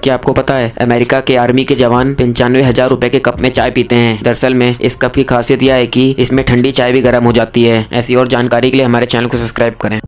क्या आपको पता है, अमेरिका के आर्मी के जवान पंचानवे हज़ार रूपए के कप में चाय पीते हैं। दरअसल में इस कप की खासियत यह है कि इसमें ठंडी चाय भी गर्म हो जाती है। ऐसी और जानकारी के लिए हमारे चैनल को सब्सक्राइब करें।